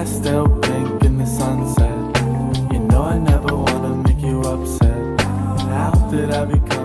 I still blink in the sunset. You know I never wanna make you upset. How did I become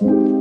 you.